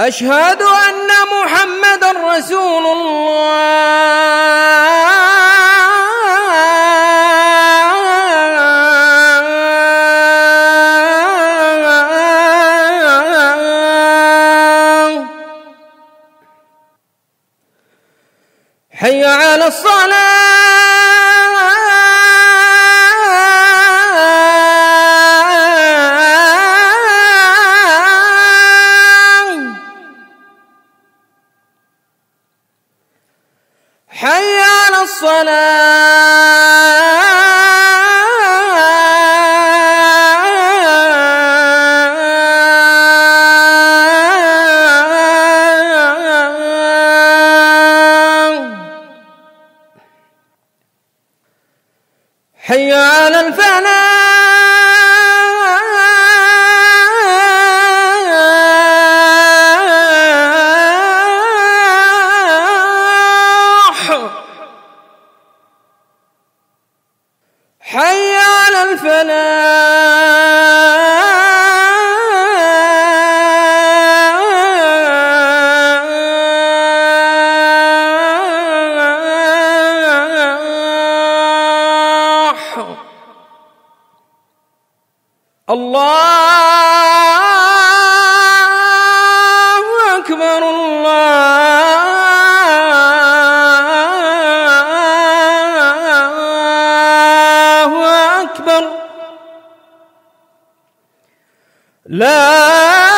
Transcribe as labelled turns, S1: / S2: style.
S1: أشهد أن محمد رسول الله. حي على الصلاة. الصلاة. حي على الفلاح. حي على الفلاح. الله لا